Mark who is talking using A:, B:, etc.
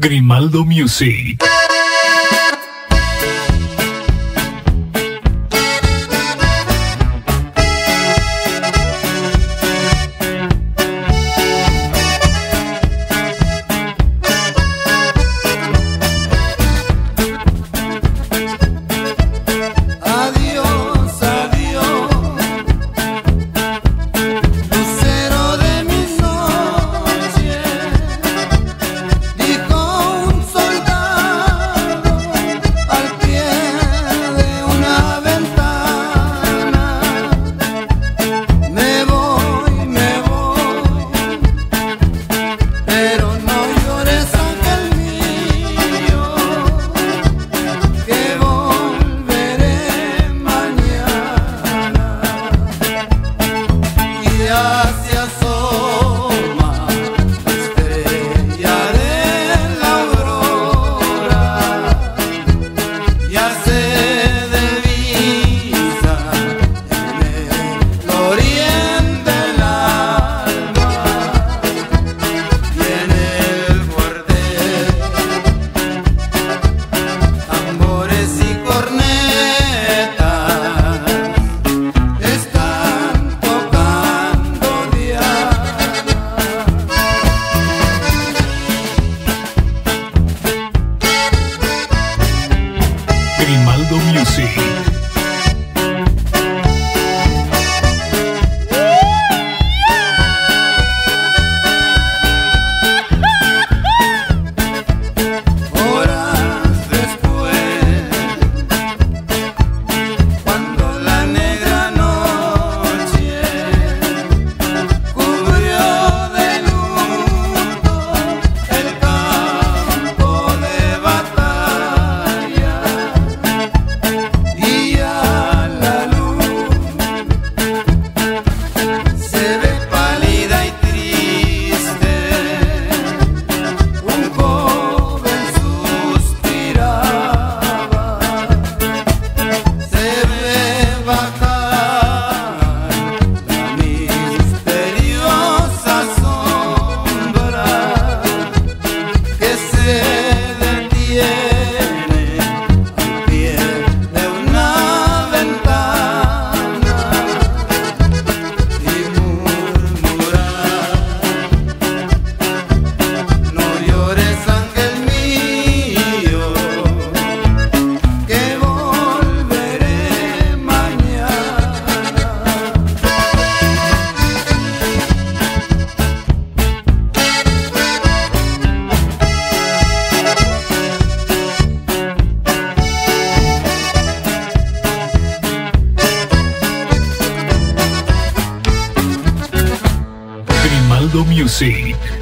A: Grimaldo Music. Mundo Music.